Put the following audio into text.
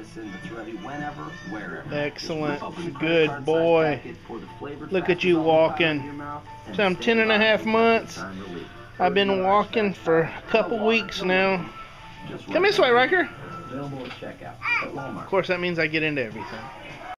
medicine that's ready whenever, wherever. Excellent. Good boy. Look at you walking. So I'm 10 and a half months. I've been walking for a couple weeks now. Come this way, Ryker. Of course, that means I get into everything.